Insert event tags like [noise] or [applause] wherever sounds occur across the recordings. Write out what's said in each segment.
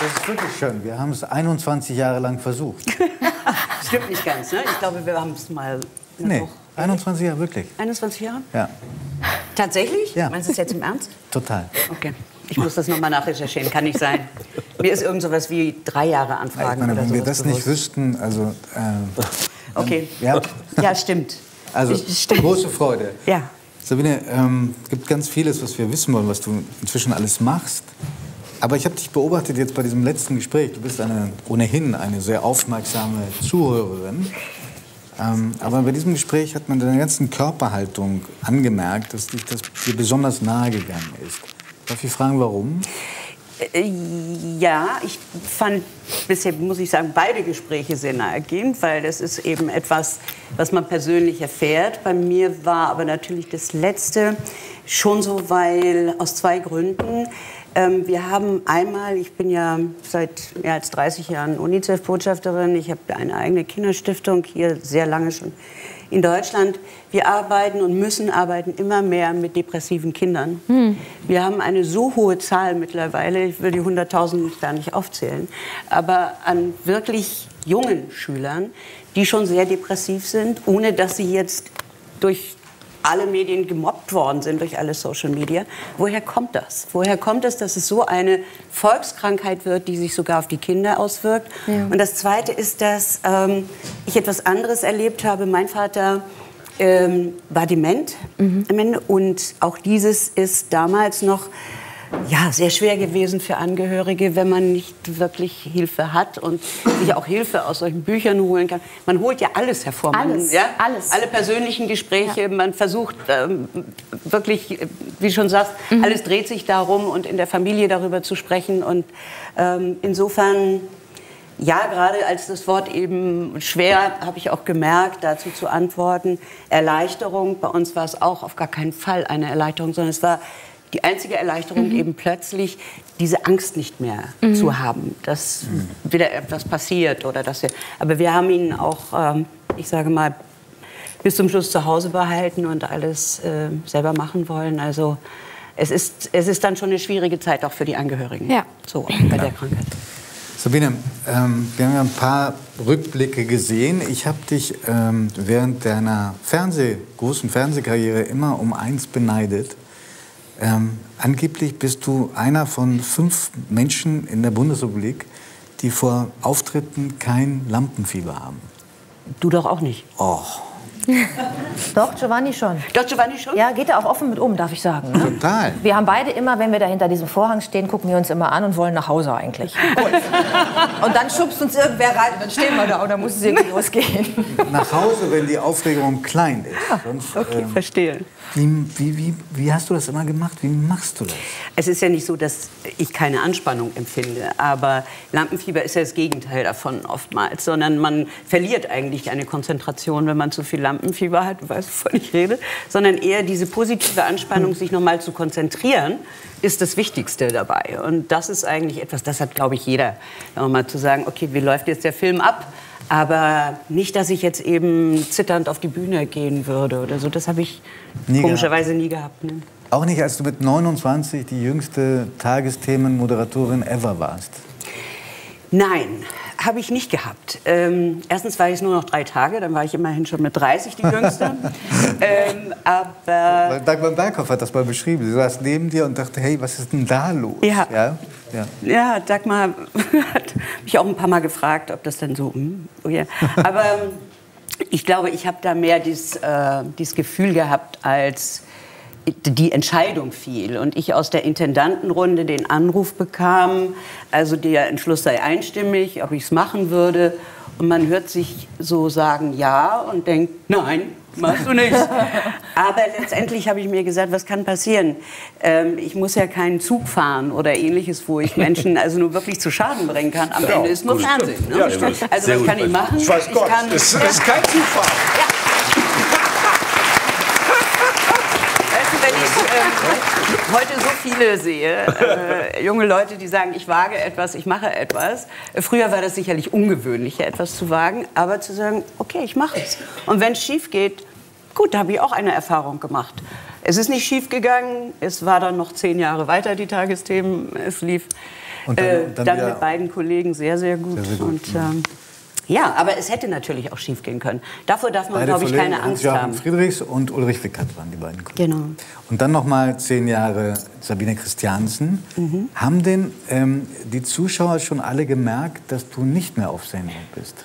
Das ist wirklich schön. Wir haben es 21 Jahre lang versucht. [laughs] Stimmt nicht ganz, ne? Ich glaube, wir haben es mal. Nee, 21 Jahre wirklich. 21 Jahre? Ja, Tatsächlich? Ja. Meinst du das jetzt im Ernst? total. Okay. Ich muss das nochmal nachrecherchieren, kann nicht sein. Mir ist irgend sowas wie drei Jahre Ich Anfragen meine, oder wenn wir das nicht bewusst. wüssten, also. Äh, Okay. ja, Ja, stimmt. also Stimmt. große Freude. Ja. Sabine, ähm, es gibt ganz vieles, was wir wissen wollen, was du inzwischen alles machst. Aber ich habe dich beobachtet jetzt bei diesem letzten Gespräch. Du bist eine, ohnehin eine sehr aufmerksame Zuhörerin. Ähm, aber bei diesem Gespräch hat man deine ganzen Körperhaltung angemerkt, dass dich das dir besonders nahe gegangen ist. Darf ich fragen, warum? Äh, Ja, ich fand bisher, muss ich sagen, beide Gespräche sehr nahegebend, weil das ist eben etwas, was man persönlich erfährt. Bei mir war aber natürlich das Letzte schon so, weil aus zwei Gründen. Ähm, wir haben einmal, ich bin ja seit mehr als 30 Jahren UNICEF-Botschafterin, ich habe eine eigene Kinderstiftung hier sehr lange schon in Deutschland. Wir arbeiten und müssen arbeiten immer mehr mit depressiven Kindern. Wir haben eine so hohe Zahl mittlerweile, ich will die 100.000 gar nicht aufzählen, aber an wirklich jungen Schülern, die schon sehr depressiv sind, ohne dass sie jetzt durch alle Medien gemobbt worden sind durch alle Social Media. Woher kommt das? Woher kommt es, dass es so eine Volkskrankheit wird, die sich sogar auf die Kinder auswirkt? Und das Zweite ist, dass ähm, ich etwas anderes erlebt habe. Mein Vater ähm, war dement Ende und auch dieses ist damals noch ja, sehr schwer gewesen für Angehörige, wenn man nicht wirklich Hilfe hat und sich auch Hilfe aus solchen Büchern holen kann. Man holt ja alles hervor. Man, Alles, ja, alles. Alle persönlichen Gespräche, man versucht ähm, wirklich, wie du schon sagst, alles dreht sich darum und in der Familie darüber zu sprechen. Und ähm, insofern, ja, gerade als das Wort eben schwer, habe ich auch gemerkt, dazu zu antworten. Erleichterung, bei uns war es auch auf gar keinen Fall eine Erleichterung, sondern es war die einzige Erleichterung eben plötzlich, diese Angst nicht mehr zu haben, dass wieder etwas passiert oder dass wir, aber wir haben ihn auch, ähm, ich sage mal, bis zum Schluss zu Hause behalten und alles äh, selber machen wollen. Also es ist, es ist dann schon eine schwierige Zeit auch für die Angehörigen. Ja. So bei der Krankheit. Sabine, ähm, wir haben ja ein paar Rückblicke gesehen. Ich habe dich ähm, während deiner Fernseh großen Fernsehkarriere immer um eins beneidet. Ähm, angeblich bist du einer von fünf Menschen in der Bundesrepublik, die vor Auftritten kein Lampenfieber haben. Du doch auch nicht. Oh, [laughs] Doch, Giovanni schon. Doch, Giovanni schon? Ja, geht er auch offen mit um, darf ich sagen. Ne? total. Wir haben beide immer, wenn wir da hinter diesem Vorhang stehen, gucken wir uns immer an und wollen nach Hause eigentlich. Gut. Und dann schubst uns irgendwer rein und dann stehen wir da und dann muss es irgendwie losgehen. [laughs] Nach Hause, wenn die Aufregung klein ist. Sonst, Okay, ähm, verstehe. wie, wie, wie, wie hast du das immer gemacht? Wie machst du das? Es ist ja nicht so, dass ich keine Anspannung empfinde, aber Lampenfieber ist ja das Gegenteil davon oftmals, sondern man verliert eigentlich eine Konzentration, wenn man zu viel Lampenfieber hat, du weißt, wovon ich rede, sondern eher diese positive Anspannung, sich nochmal zu konzentrieren, ist das Wichtigste dabei. Und das ist eigentlich etwas, das hat, glaube ich, jeder, mal zu sagen, okay, wie läuft jetzt der Film ab? Aber nicht, dass ich jetzt eben zitternd auf die Bühne gehen würde oder so. Das habe ich Nie komischerweise nie gehabt. Ne? Auch nicht, als du mit 29 die jüngste Tagesthemenmoderatorin ever warst. Nein, habe ich nicht gehabt. Ähm, erstens war ich nur noch drei Tage, dann war ich immerhin schon mit 30 die Jüngste. [laughs] ähm, aber Dagmar Berghoff hat das mal beschrieben. Sie saß neben dir und dachte, hey, was ist denn da los? Ja. ja? ja. ja, Dagmar [laughs] hat mich auch ein paar Mal gefragt, ob das denn so. Hm, oh ja. [laughs] Aber ähm, ich glaube, ich habe da mehr dieses, äh, dieses Gefühl gehabt, als die Entscheidung fiel und ich aus der Intendantenrunde den Anruf bekam, also der Entschluss sei einstimmig, ob ich es machen würde. Und man hört sich so sagen ja und denkt, nein, machst du nicht. [laughs] Aber letztendlich habe ich mir gesagt, was kann passieren? Ähm, ich muss ja keinen Zug fahren oder ähnliches, wo ich Menschen also nur wirklich zu Schaden bringen kann. Am Ja, Ende ist nur gut. Fernsehen. Ne? Ja, stimmt. also was kann ich machen? Ich weiß Gott, kann, es Ja. ist kein Zufall. Weißt du, wenn ich ähm, heute so viele sehe, äh, junge Leute, die sagen, ich wage etwas, ich mache etwas. Früher war das sicherlich ungewöhnlicher, etwas zu wagen, aber zu sagen, okay, ich mache es. Und wenn es schief geht, gut, da habe ich auch eine Erfahrung gemacht. Es ist nicht schief gegangen. Es war dann noch zehn Jahre weiter, die Tagesthemen. Es lief Und dann- äh, dann dann, mit beiden Kollegen sehr, sehr gut. Sehr, sehr gut, Und, ähm, ja, aber es hätte natürlich auch schief gehen können. Davor darf man, Beide glaube ich, Kollegen, keine Angst haben. Friedrichs und Ulrich Wickert waren die beiden Kollegen. Genau. Und dann noch mal zehn Jahre Sabine Christiansen. Mhm. Haben denn ähm, die Zuschauer schon alle gemerkt, dass du nicht mehr auf Sendung bist?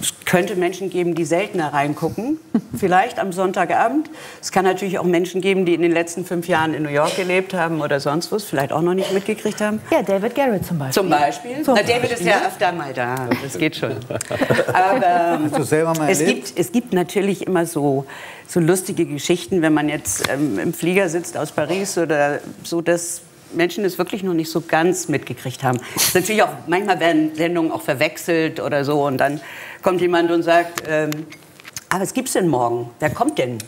Es könnte Menschen geben, die seltener reingucken, [laughs] vielleicht am Sonntagabend. Es kann natürlich auch Menschen geben, die in den letzten fünf Jahren in New York gelebt haben oder sonst was, vielleicht auch noch nicht mitgekriegt haben. Ja, David Garrett zum Beispiel. Zum Beispiel. Zum Na, David ist ja öfter mal da, das geht schon. [laughs] Aber Hast du es selber mal es erlebt? gibt, es gibt natürlich immer so, so lustige Geschichten, wenn man jetzt ähm, im Flieger sitzt aus Paris oder so, dass Menschen es wirklich noch nicht so ganz mitgekriegt haben. Natürlich auch, manchmal werden Sendungen auch verwechselt oder so und dann kommt jemand und sagt, ähm, ah, was gibt's denn morgen? Wer kommt denn?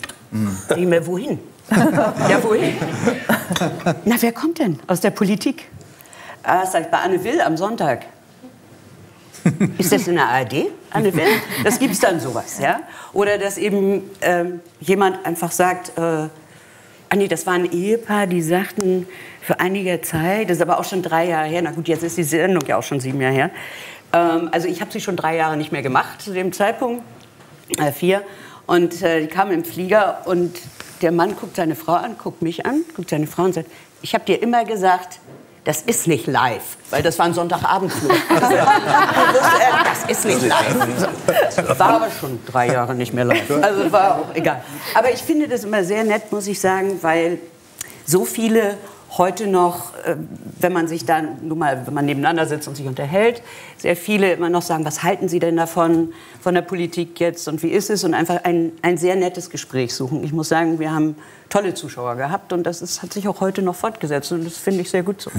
Denk ich mir, wohin? [laughs] ja, wohin? Na, wer kommt denn aus der Politik? Ah, sag ich, bei Anne Will am Sonntag. Ist das in der ARD, Anne Will? Das gibt's dann sowas, ja? Oder dass eben ähm, jemand einfach sagt, äh, ah nee, das war ein Ehepaar, die sagten für einige Zeit, das ist aber auch schon drei Jahre her, na gut, jetzt ist die Sendung ja auch schon sieben Jahre her. Ähm, also ich habe sie schon drei Jahre nicht mehr gemacht zu dem Zeitpunkt, äh, vier. Und äh, die kam im Flieger und der Mann guckt seine Frau an, guckt mich an, guckt seine Frau und sagt, ich habe dir immer gesagt, das ist nicht live, weil das war ein Sonntagabendflug. [laughs] Das ist nicht live. War aber schon drei Jahre nicht mehr live. Also war auch egal. Aber ich finde das immer sehr nett, muss ich sagen, weil so viele heute noch, äh, wenn man sich dann, nur mal, wenn man nebeneinander sitzt und sich unterhält, sehr viele immer noch sagen, was halten Sie denn davon, von der Politik jetzt und wie ist es? Und einfach ein, ein sehr nettes Gespräch suchen. Ich muss sagen, wir haben tolle Zuschauer gehabt und das ist, hat sich auch heute noch fortgesetzt und das finde ich sehr gut so.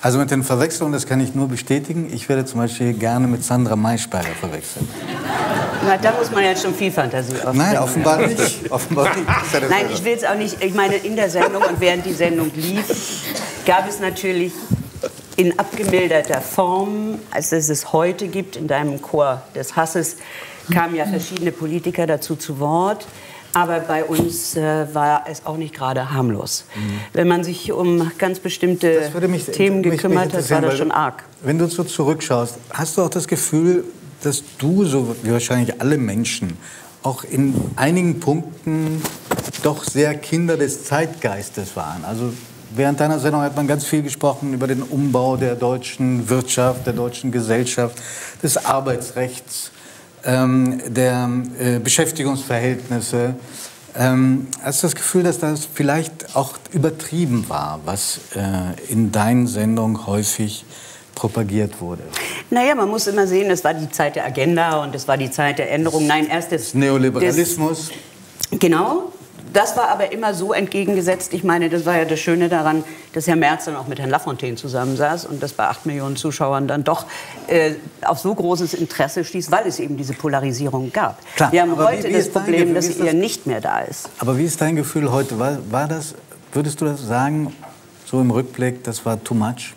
Also mit den Verwechslungen, das kann ich nur bestätigen. Ich werde zum Beispiel gerne mit Sandra Maischberger verwechseln. [laughs] Na, da muss man jetzt schon viel Fantasie aufbringen. Nein, offenbar nicht. [laughs] Offenbar nicht. Ja Nein, ich will es auch nicht. Ich meine, in der Sendung und während die Sendung lief, gab es natürlich in abgemilderter Form, als es es heute gibt, in deinem Chor des Hasses, kamen ja verschiedene Politiker dazu zu Wort. Aber bei uns äh, war es auch nicht gerade harmlos. Wenn man sich um ganz bestimmte Mhm. Mich- Themen mich- mich gekümmert hat, war das schon arg. Wenn du so zurückschaust, hast du auch das Gefühl, dass du, so wie wahrscheinlich alle Menschen, auch in einigen Punkten doch sehr Kinder des Zeitgeistes waren? Also während deiner Sendung hat man ganz viel gesprochen über den Umbau der deutschen Wirtschaft, der deutschen Gesellschaft, des Arbeitsrechts, ähm, der äh, Beschäftigungsverhältnisse. Ähm, hast du das Gefühl, dass das vielleicht auch übertrieben war, was äh, in deinen Sendungen häufig propagiert wurde? Naja, man muss immer sehen, es war die Zeit der Agenda und es war die Zeit der Änderung. Nein, erst des Neoliberalismus. Des, genau. Das war aber immer so entgegengesetzt. Ich meine, das war ja das Schöne daran, dass Herr Merz dann auch mit Herrn Lafontaine zusammensaß und das bei acht Millionen Zuschauern dann doch äh, auf so großes Interesse stieß, weil es eben diese Polarisierung gab. Klar, Wir haben aber heute wie- wie das Problem, Gefühl? dass Wie ist er das- nicht mehr da ist. Aber wie ist dein Gefühl heute? War, war das, würdest du das sagen, so im Rückblick, das war too much?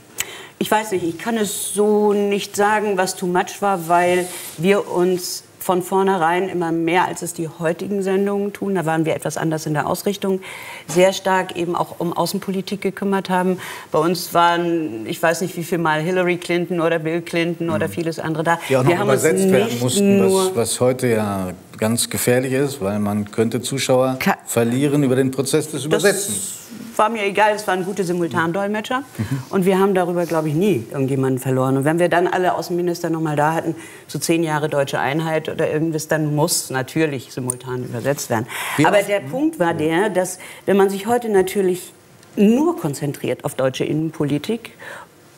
Ich weiß nicht, ich kann es so nicht sagen, was too much war, weil wir uns von vornherein immer mehr, als es die heutigen Sendungen tun, da waren wir etwas anders in der Ausrichtung, sehr stark eben auch um Außenpolitik gekümmert haben. Bei uns waren, ich weiß nicht wie viel Mal, Hillary Clinton oder Bill Clinton oder vieles andere da. Mhm. Die auch noch wir haben übersetzt werden mussten, was, was heute ja ganz gefährlich ist, weil man könnte Zuschauer verlieren über den Prozess des Übersetzens. War mir egal, es waren gute Simultandolmetscher. Und wir haben darüber, glaube ich, nie irgendjemanden verloren. Und wenn wir dann alle Außenminister noch mal da hatten, so zehn Jahre deutsche Einheit oder irgendwas, dann muss natürlich simultan übersetzt werden. Wie Aber oft- der Punkt war der, dass wenn man sich heute natürlich nur konzentriert auf deutsche Innenpolitik,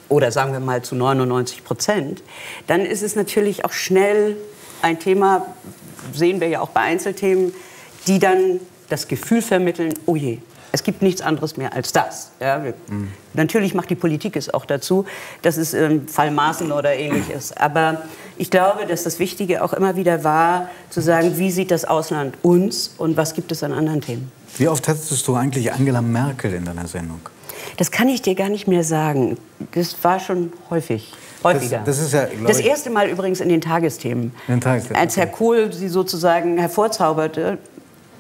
oder sagen wir mal zu 99 Prozent, dann ist es natürlich auch schnell ein Thema, sehen wir ja auch bei Einzelthemen, die dann das Gefühl vermitteln, oh je, es gibt nichts anderes mehr als das. Ja, wir, Natürlich macht die Politik es auch dazu, dass es im Fall Maßen oder ähnlich ist. Aber ich glaube, dass das Wichtige auch immer wieder war, zu sagen, wie sieht das Ausland uns und was gibt es an anderen Themen. Wie oft hattest du eigentlich Angela Merkel in deiner Sendung? Das kann ich dir gar nicht mehr sagen. Das war schon häufig. Häufiger. das ist ja, das erste Mal übrigens in den Tagesthemen. In den Tagesthemen, Als Herr. Kohl sie sozusagen hervorzauberte,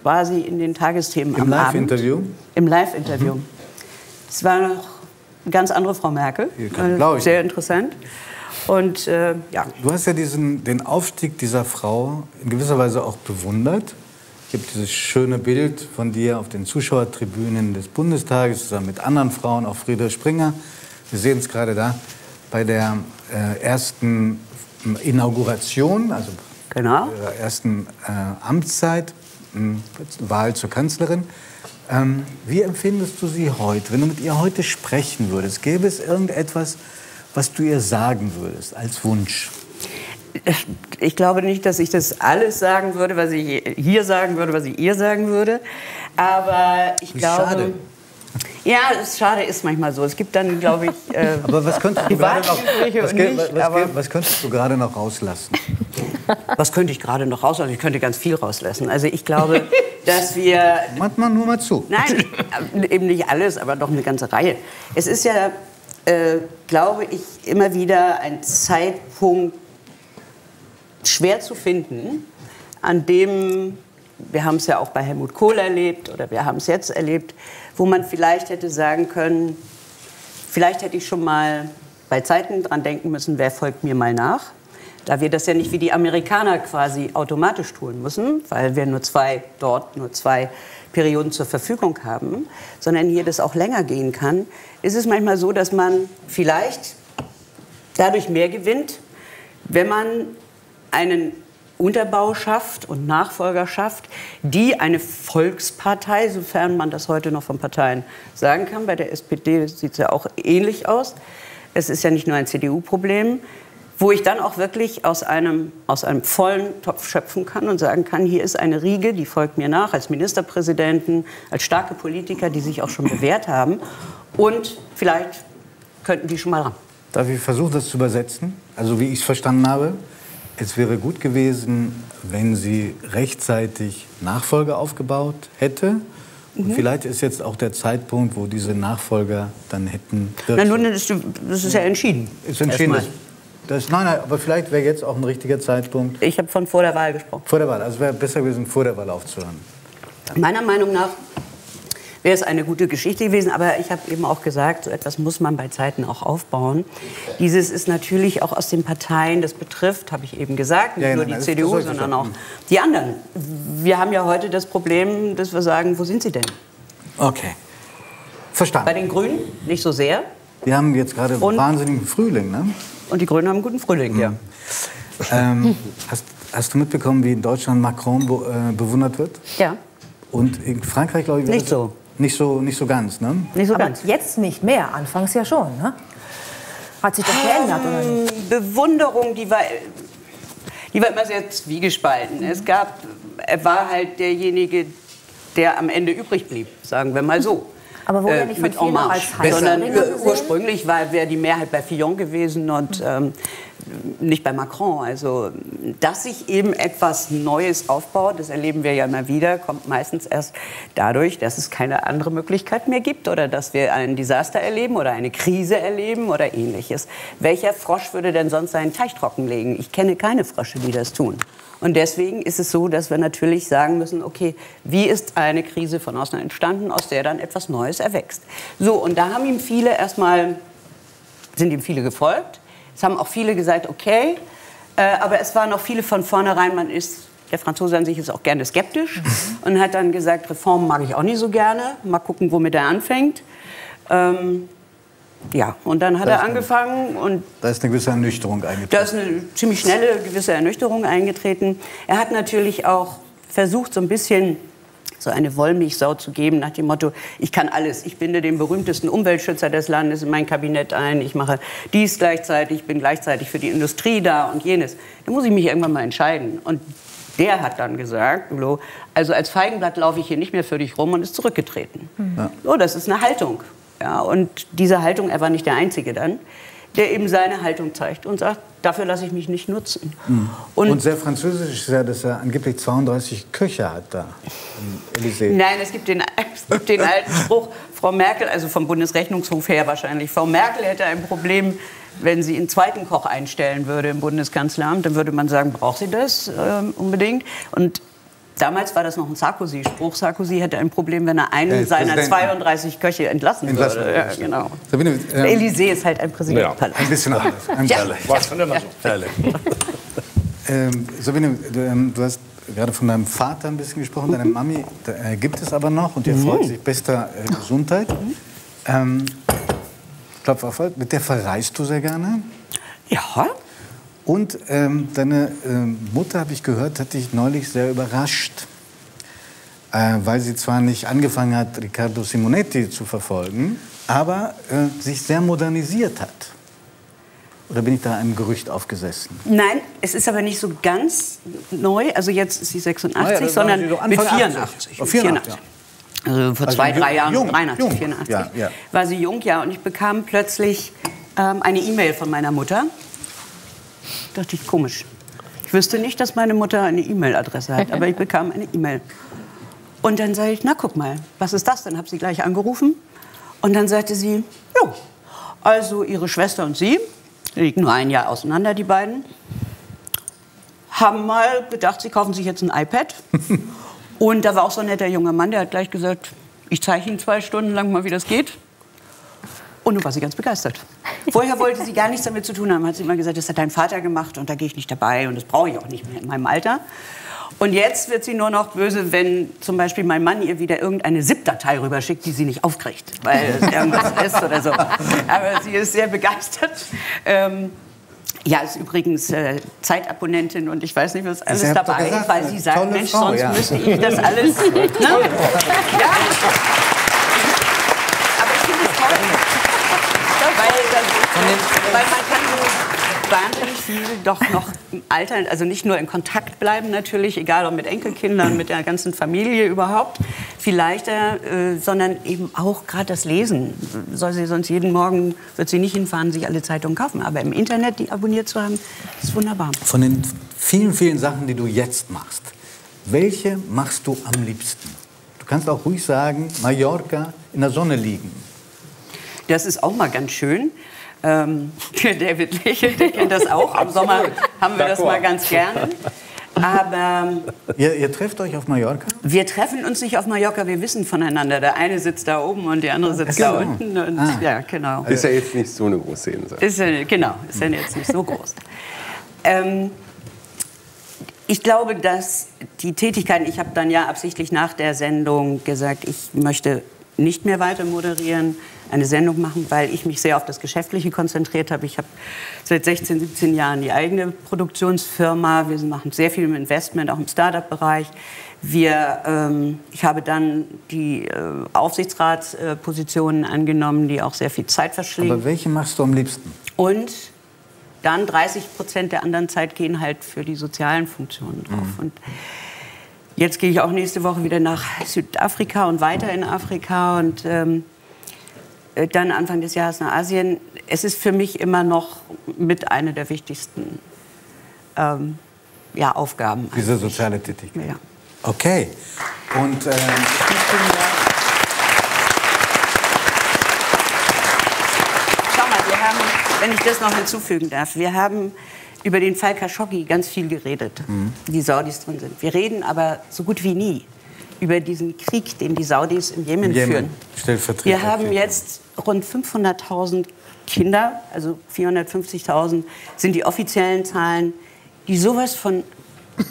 quasi in den Tagesthemen Im am Abend. Live-Interview? Im Live-Interview. Es war noch eine ganz andere Frau Merkel. Äh. Sehr interessant. Und äh, ja, Du hast ja diesen, den Aufstieg dieser Frau in gewisser Weise auch bewundert. Ich habe dieses schöne Bild von dir auf den Zuschauertribünen des Bundestages zusammen mit anderen Frauen, auch Frieda Springer. Wir sehen es gerade da bei der äh, ersten Inauguration, also genau. ihrer ersten äh, Amtszeit, Wahl zur Kanzlerin. Ähm, wie empfindest du sie heute? Wenn du mit ihr heute sprechen würdest, gäbe es irgendetwas, was du ihr sagen würdest als Wunsch? Ich glaube nicht, dass ich das alles sagen würde, was ich hier sagen würde, was ich ihr sagen würde. Aber ich glaube. schade. Ja, es schade ist manchmal so. Es gibt dann, glaube ich. Äh, [laughs] Aber was könntest du gerade noch, was, nicht, was, was könntest du gerade noch rauslassen? [laughs] was könnte ich gerade noch rauslassen? Ich könnte ganz viel rauslassen. Also ich glaube, [laughs] dass wir Mach mal nur mal zu. Nein, äh, eben nicht alles, aber doch eine ganze Reihe. Es ist ja, äh, glaube ich, immer wieder ein Zeitpunkt schwer zu finden, an dem, wir haben es ja auch bei Helmut Kohl erlebt oder wir haben es jetzt erlebt, wo man vielleicht hätte sagen können, vielleicht hätte ich schon mal bei Zeiten dran denken müssen, wer folgt mir mal nach. Da wir das ja nicht wie die Amerikaner quasi automatisch tun müssen, weil wir nur zwei, dort nur zwei Perioden zur Verfügung haben, sondern hier das auch länger gehen kann, ist es manchmal so, dass man vielleicht dadurch mehr gewinnt, wenn man einen Unterbau schafft und Nachfolger schafft, die eine Volkspartei, sofern man das heute noch von Parteien sagen kann, bei der SPD sieht es ja auch ähnlich aus, es ist ja nicht nur ein CDU-Problem, wo ich dann auch wirklich aus einem, aus einem vollen Topf schöpfen kann und sagen kann, hier ist eine Riege, die folgt mir nach, als Ministerpräsidenten, als starke Politiker, die sich auch schon bewährt haben. Und vielleicht könnten die schon mal ran. Darf ich versuchen, das zu übersetzen? Also wie ich es verstanden habe, es wäre gut gewesen, wenn sie rechtzeitig Nachfolger aufgebaut hätte. Mhm. Und vielleicht ist jetzt auch der Zeitpunkt, wo diese Nachfolger dann hätten. Na, nun, das ist, das ist ja entschieden. ist entschieden. Das, nein, nein, aber vielleicht wäre jetzt auch ein richtiger Zeitpunkt Ich habe von vor der Wahl gesprochen. vor der Wahl. Also wäre besser gewesen, vor der Wahl aufzuhören. Meiner Meinung nach wäre es eine gute Geschichte gewesen, aber ich habe eben auch gesagt, so etwas muss man bei Zeiten auch aufbauen. Dieses ist natürlich auch aus den Parteien, das betrifft, habe ich eben gesagt, nicht Ja, nur nein, die CDU, sondern auch die anderen. Wir haben ja heute das Problem, dass wir sagen, wo sind sie denn? Okay. Bei Verstanden. den Grünen nicht so sehr Wir haben jetzt gerade Und- wahnsinnigen Frühling, ne? und die Grünen haben einen guten Frühling, ja. Ähm, hast, hast du mitbekommen, wie in Deutschland Macron be äh, bewundert wird? Ja, Und in Frankreich, glaube ich, wird Nicht so. Nicht so, nicht so ganz, ne? nicht so Aber ganz. jetzt nicht mehr, anfangs ja schon. Ne? Hat sich das geändert oder nicht? Ähm, Bewunderung, die war, die war immer sehr zwiegespalten. Es gab, er war halt derjenige, der am Ende übrig blieb, sagen wir mal so. Aber wurde Äh, nicht von vielen als heißer Sondern äh, ursprünglich war wäre die Mehrheit bei Fillon gewesen und ähm, nicht bei Macron. Also, dass sich eben etwas Neues aufbaut, das erleben wir ja immer wieder, kommt meistens erst dadurch, dass es keine andere Möglichkeit mehr gibt oder dass wir ein Desaster erleben oder eine Krise erleben oder ähnliches. Welcher Frosch würde denn sonst seinen Teich trockenlegen? Ich kenne keine Frösche, die das tun. Und deswegen ist es so, dass wir natürlich sagen müssen, okay, wie ist eine Krise von außen entstanden, aus der dann etwas Neues erwächst. So, und da haben ihm viele erstmal, sind ihm viele gefolgt. Es haben auch viele gesagt, okay, äh, aber es waren auch viele von vornherein, man ist, der Franzose an sich ist auch gerne skeptisch und hat dann gesagt, Reformen mag ich auch nicht so gerne, mal gucken, womit er anfängt. Ähm, ja, und dann hat Das er angefangen und Da ist eine gewisse Ernüchterung da eingetreten. ist eine ziemlich schnelle gewisse Ernüchterung eingetreten. Er hat natürlich auch versucht, so ein bisschen so eine Wollmilchsau zu geben nach dem Motto, ich kann alles. Ich binde den berühmtesten Umweltschützer des Landes in mein Kabinett ein. Ich mache dies gleichzeitig, bin gleichzeitig für die Industrie da und jenes. Da muss ich mich irgendwann mal entscheiden. Und der hat dann gesagt, also als Feigenblatt laufe ich hier nicht mehr für dich rum und ist zurückgetreten. So, das ist eine Haltung. Ja, und diese Haltung, er war nicht der Einzige dann, der eben seine Haltung zeigt und sagt, dafür lasse ich mich nicht nutzen. Und, Und sehr französisch ist ja, dass er angeblich 32 Köche hat da im Élysée. Nein, es gibt, den, [laughs] es gibt den alten Spruch, Frau Merkel, also vom Bundesrechnungshof her wahrscheinlich, Frau Merkel hätte ein Problem, wenn sie einen zweiten Koch einstellen würde im Bundeskanzleramt, dann würde man sagen, braucht sie das ähm, unbedingt? Und Damals war das noch ein Sarkozy-Spruch. Sarkozy hätte ein Problem, wenn er einen Ja, seiner Präsident. 32 Köche entlassen, Entlassen würde. Ja, genau. Sabine, Der ähm, Elysée ist halt ein Präsidentenpalast. ein bisschen anders. Ein Ja. bisschen. War schon immer so. Ehrlich. Ähm, Sabine, du, ähm, du hast gerade von deinem Vater ein bisschen gesprochen, deine Mami da, äh, gibt es aber noch und ihr freut sich bester äh, Gesundheit. Ähm, Klopf auf mit der verreist du sehr gerne. Ja, Und ähm, deine ähm, Mutter, habe ich gehört, hat dich neulich sehr überrascht, äh, weil sie zwar nicht angefangen hat, Riccardo Simonetti zu verfolgen, aber äh, sich sehr modernisiert hat. Oder bin ich da einem Gerücht aufgesessen? Nein, es ist aber nicht so ganz neu. Also jetzt ist sie 86, Ah ja, das sondern so mit Anfang 84. Oh, 84, Also vor Also zwei, drei Jahren, jung, 83, jung. 84. Ja, ja. War sie jung, ja. Und ich bekam plötzlich ähm, eine E-Mail von meiner Mutter. Dachte ich, komisch. Ich wüsste nicht, dass meine Mutter eine E-Mail-Adresse hat, aber ich [laughs] bekam eine E-Mail. Und dann sage ich, na guck mal, was ist das? Dann habe sie gleich angerufen. Und dann sagte sie, ja, also ihre Schwester und sie, liegen nur ein Jahr auseinander, die beiden, haben mal gedacht, sie kaufen sich jetzt ein iPad. [laughs] Und da war auch so ein netter junger Mann, der hat gleich gesagt, ich zeige Ihnen zwei Stunden lang mal, wie das geht. Und nun war sie ganz begeistert. Vorher wollte sie gar nichts damit zu tun haben. Hat sie immer gesagt, das hat dein Vater gemacht und da gehe ich nicht dabei und das brauche ich auch nicht mehr in meinem Alter. Und jetzt wird sie nur noch böse, wenn zum Beispiel mein Mann ihr wieder irgendeine ZIP-Datei rüberschickt, die sie nicht aufkriegt, weil es irgendwas [laughs] ist oder so. Aber sie ist sehr begeistert. Ähm, ja, ist übrigens äh, Zeitabonnentin und ich weiß nicht, was alles dabei, gesagt, weil sie sagt, Mensch, Frau, sonst ja. müsste ich das alles. Ne? [laughs] Ja. Aber ich finde es toll, weil, das, weil man kann so wahnsinnig viel doch noch im Alter, also nicht nur in Kontakt bleiben natürlich, egal ob mit Enkelkindern, mit der ganzen Familie überhaupt, viel leichter, äh, sondern eben auch gerade das Lesen. Soll sie sonst jeden Morgen, wird sie nicht hinfahren, sich alle Zeitungen kaufen, aber im Internet die abonniert zu haben, ist wunderbar. Von den vielen, vielen Sachen, die du jetzt machst, welche machst du am liebsten? Du kannst auch ruhig sagen, Mallorca in der Sonne liegen. Das ist auch mal ganz schön. Ähm, [laughs] David lächelt, der kennt das auch. Im Sommer haben wir das mal ganz gerne. Aber Ihr, ihr trefft euch auf Mallorca? wir treffen uns nicht auf Mallorca, wir wissen voneinander. Der eine sitzt da oben und der andere sitzt da Genau. unten. Und, Ah. Ja, genau. Ist ja jetzt nicht so eine große Insel. Ist ja, genau, ist ja jetzt nicht so groß. Ähm, ich glaube, dass die Tätigkeit, ich habe dann ja absichtlich nach der Sendung gesagt, ich möchte nicht mehr weiter moderieren, eine Sendung machen, weil ich mich sehr auf das Geschäftliche konzentriert habe. Ich habe seit 16, 17 Jahren die eigene Produktionsfirma. Wir machen sehr viel im Investment, auch im Start-up-Bereich. Wir, ähm, ich habe dann die äh, Aufsichtsratspositionen angenommen, die auch sehr viel Zeit verschlingen. Aber welche machst du am liebsten? Und dann 30 Prozent der anderen Zeit gehen halt für die sozialen Funktionen drauf. Und jetzt gehe ich auch nächste Woche wieder nach Südafrika und weiter in Afrika und ähm, äh, dann Anfang des Jahres nach Asien. Es ist für mich immer noch mit einer der wichtigsten ähm, ja, Aufgaben. Diese soziale Tätigkeit. Ja. Okay. Und ähm, Schau mal, wir haben, wenn ich das noch hinzufügen darf, wir haben über den Fall Khashoggi ganz viel geredet, die Saudis drin sind. Wir reden aber so gut wie nie über diesen Krieg, den die Saudis im Jemen, Jemen, führen. Wir haben jetzt rund 500.000 Kinder, also 450.000 sind die offiziellen Zahlen, die sowas von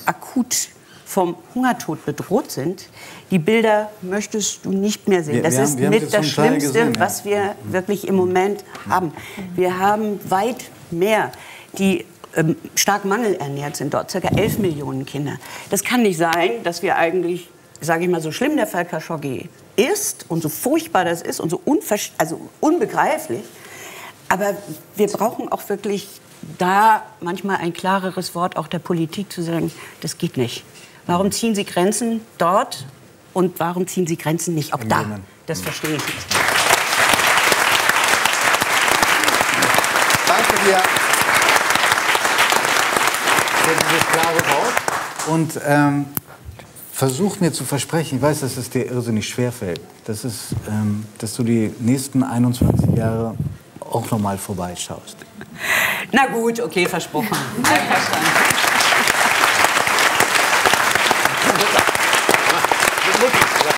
akut vom Hungertod bedroht sind. Die Bilder möchtest du nicht mehr sehen. Wir- das wir ist haben- mit das Schlimmste, gesehen, ja. was wir wirklich im Moment haben. Wir haben weit mehr, die ähm, stark mangelernährt sind dort, ca. 11 Millionen Kinder. Das kann nicht sein, dass wir eigentlich, sage ich mal, so schlimm der Fall Khashoggi ist und so furchtbar das ist und so also unbegreiflich, aber wir brauchen auch wirklich da manchmal ein klareres Wort auch der Politik zu sagen, das geht nicht. Warum ziehen Sie Grenzen dort und warum ziehen Sie Grenzen nicht auch da? Das verstehe ich nicht. danke dir für dieses klare Wort. Und ähm, versuch mir zu versprechen, ich weiß, dass es dir irrsinnig schwerfällt, dass, es, ähm, dass du die nächsten 21 Jahre auch noch mal vorbeischaust. Na gut, okay, versprochen. Einverstanden.